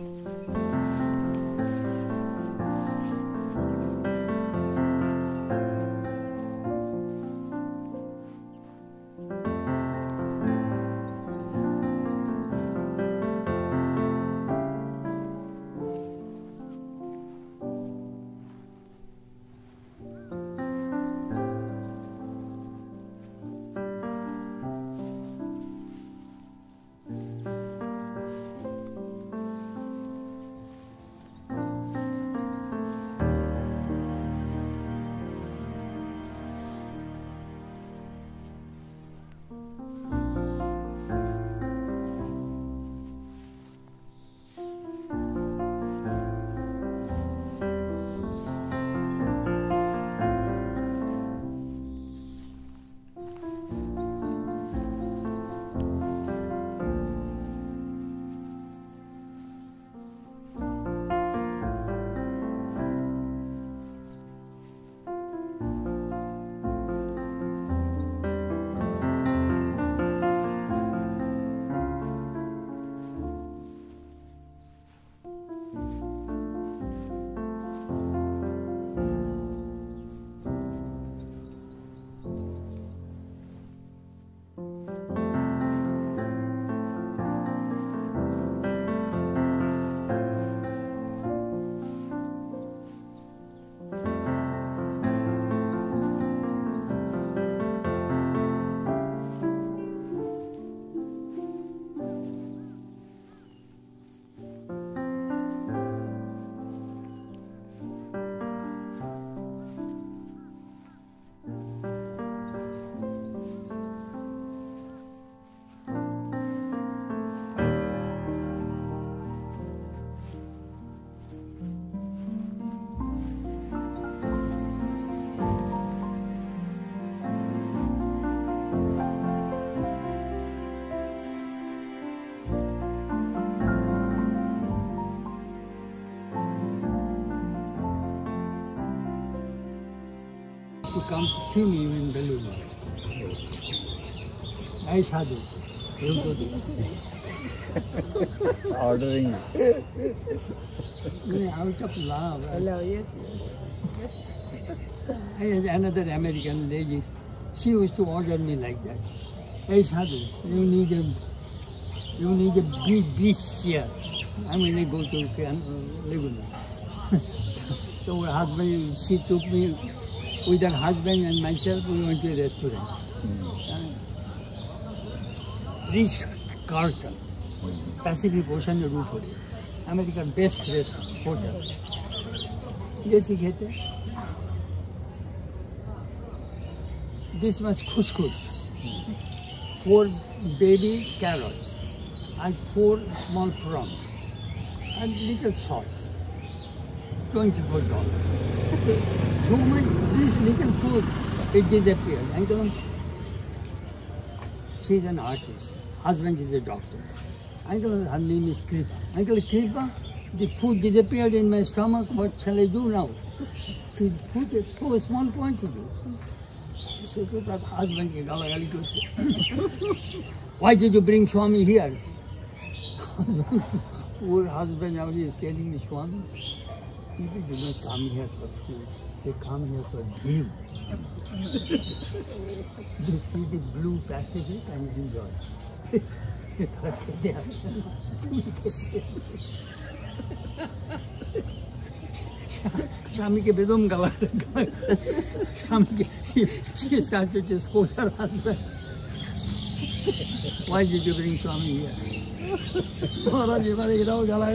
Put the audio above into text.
Mm-hmm. To come to see me in Beluru. I sadhu. You do this. Ordering. Yeah, Out of love. Hello, yes. I had another American lady. She used to order me like that. Hey sadhu, you need a you need a big beach here. I'm gonna go to Can- uh, Laguna. so her husband, she took me with our husband and myself, we went to a restaurant. Hmm. Ritz Carlton, Pacific Ocean Roof Hotel, America's best restaurant hotel. Yes, you get? This was couscous. Four baby carrots and four small prawns and little sauce. $24. so much, this little food, it disappeared. I don't, she's an artist, husband is a doctor. Uncle, her name is Kripa. Uncle Kripa, the food disappeared in my stomach, what shall I do now? She put a so small quantity. So to that husband, why did you bring Swami here? Poor husband, now he is telling me, Swami, even did not come here for food. They come here for view. they see the blue Pacific and enjoy. Shami ke bedom galar. Shami ke she started to scold her husband. Why did you bring Swami here? Maharaj, you are a galar.